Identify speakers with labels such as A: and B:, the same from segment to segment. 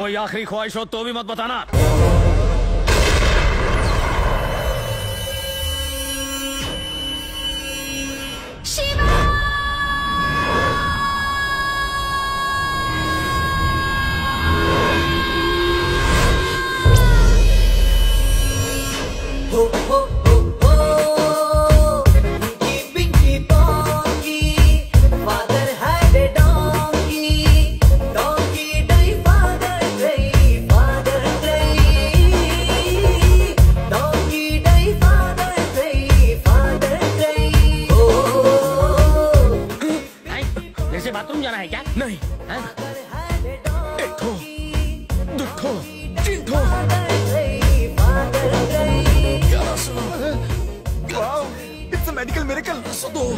A: कोई आखिरी ख्वाहिश हो तो भी मत बताना।
B: ho ho ho
A: है क्या?
C: नहीं।
A: हैं?
C: एक ठो दो ठो तीन ठो wow it's a medical miracle so दो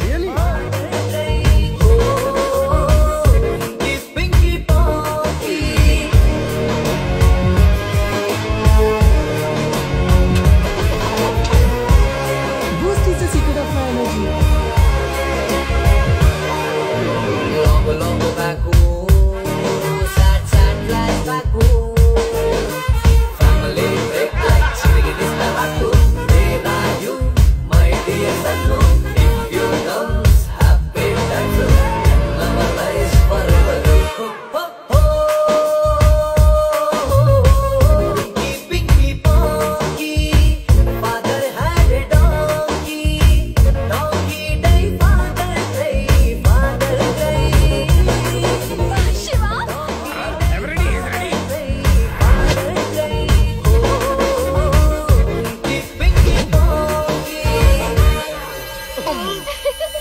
C: home.